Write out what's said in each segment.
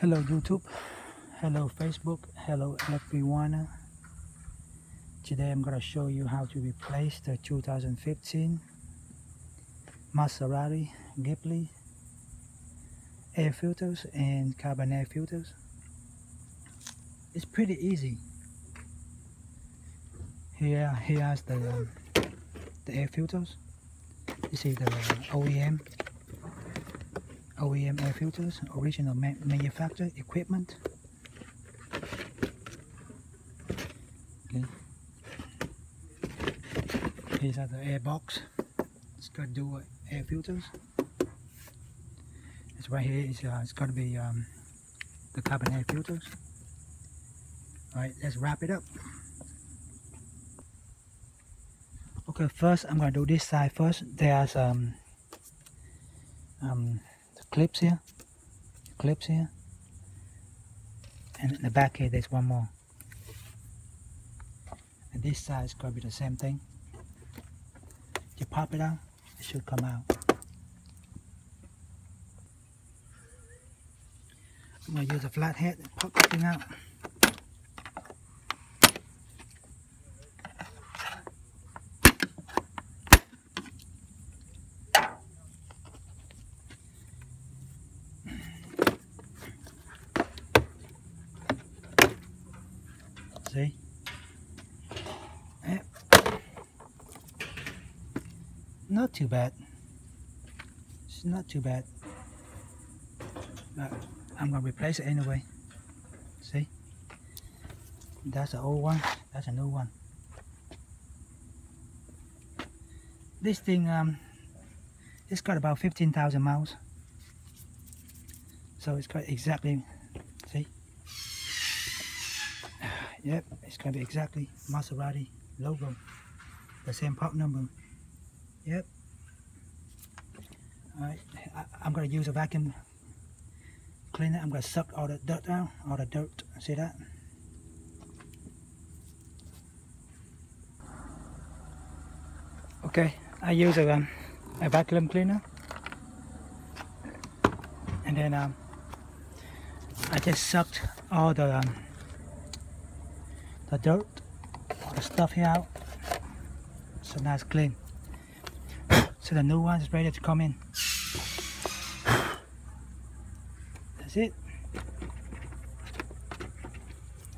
Hello YouTube, hello Facebook, hello everyone. Today I'm going to show you how to replace the 2015 Maserati Ghibli air filters and cabin air filters. It's pretty easy. Here, here's the um, the air filters. You see the OEM OEM air filters, original ma manufacturer equipment. Okay. These are the air box. It's got dual air filters. It's right here. It's, uh, it's got to be um, the cabin air filters. All right, let's wrap it up. Okay, first I'm gonna do this side first. There's um, um, clips here? Clips here? And in the back here there's one more. And this side is going to be the same thing. You pop it out it should come out. I'm going to use a flathead and pop the thing out See? Yep. Not too bad. It's not too bad. But I'm gonna replace it anyway. See? That's the old one. That's a new one. This thing um it's got about 15,000 miles. So it's got exactly see Yep, it's going to be exactly Maserati logo. The same part number. Yep. Alright, I'm going to use a vacuum cleaner. I'm going to suck all the dirt out, all the dirt. See that? Okay, I use a, um, a vacuum cleaner. And then um, I just sucked all the um, the dirt, all the stuff here out. So now it's clean. so the new one is ready to come in. That's it.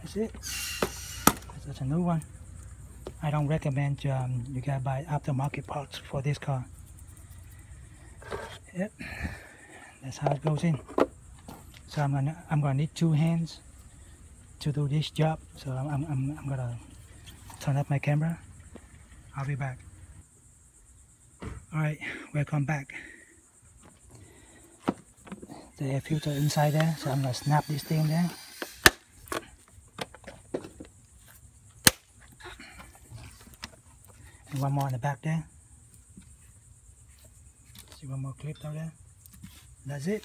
That's it. That's a new one. I don't recommend um, you guys buy aftermarket parts for this car. Yep, that's how it goes in. So I'm gonna I'm gonna need two hands to do this job so I'm, I'm, I'm gonna turn up my camera. I'll be back. Alright welcome back. The air filter inside there so I'm gonna snap this thing there. And one more in the back there. See one more clip out there? That's it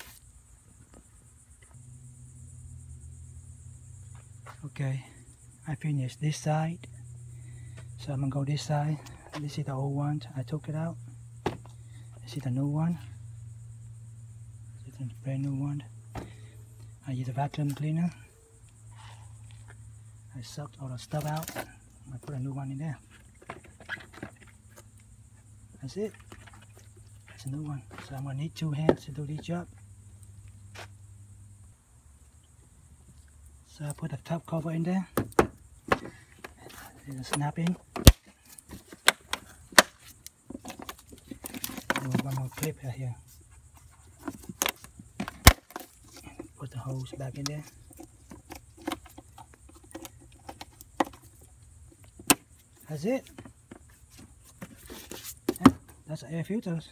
okay I finished this side. So I'm gonna go this side. This is the old one. I took it out. This is the new one. This is a brand new one. I use a vacuum cleaner. I sucked all the stuff out. I put a new one in there. That's it. That's a new one. So I'm gonna need two hands to do this job So I put the top cover in there. And snap in. One more clip here. Put the hose back in there. That's it. Yeah, that's air filters.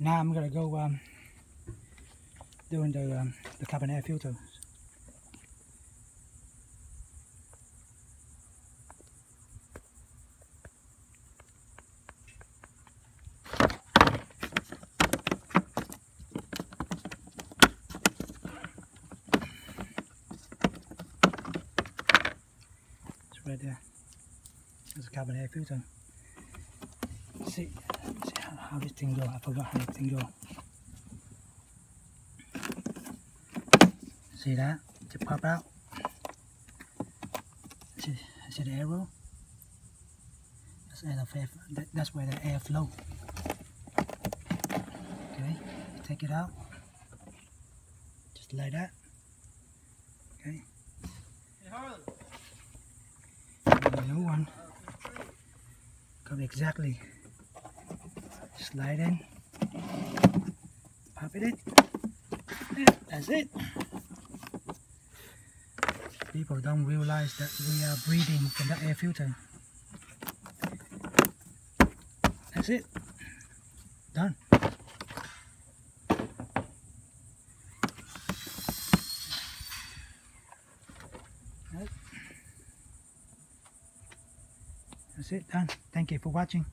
Now I'm gonna go um, doing the, um, the cabin air filter. It's right there. There's a cabin air filter. See, see how, how this thing go. I forgot how this thing go. See that? It pop out. See, see the arrow? That's, air of air, that, that's where the air flow. Okay, take it out. Just like that. Okay. The new one. Come exactly. Slide in. Pop it in. That's it. People don't realize that we are breathing from the air filter. That's it. Done. That's it, done. Thank you for watching.